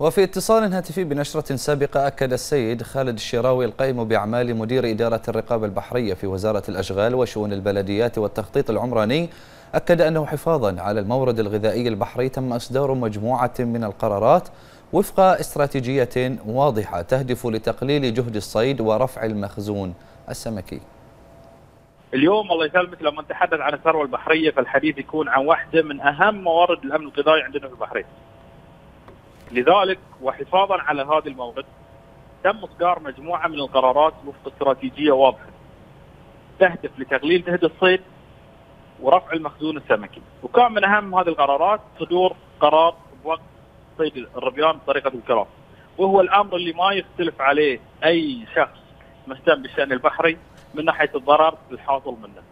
وفي اتصال هاتفي بنشرة سابقة أكد السيد خالد الشراوي القائم بأعمال مدير إدارة الرقابة البحرية في وزارة الأشغال وشؤون البلديات والتخطيط العمراني أكد أنه حفاظا على المورد الغذائي البحري تم إصدار مجموعة من القرارات وفق استراتيجية واضحة تهدف لتقليل جهد الصيد ورفع المخزون السمكي اليوم الله يسلمك لما نتحدث عن الثروة البحرية فالحديث يكون عن واحدة من أهم موارد الأمن الغذائي عندنا في البحرين. لذلك وحفاظا على هذا المورد تم إصدار مجموعة من القرارات وفق استراتيجية واضحة تهدف لتقليل جهد الصيد ورفع المخزون السمكي، وكان من أهم هذه القرارات صدور قرار بوقت صيد الربيان بطريقه الكرام. وهو الأمر اللي ما يختلف عليه أي شخص مهتم بالشأن البحري من ناحية الضرر الحاصل منه.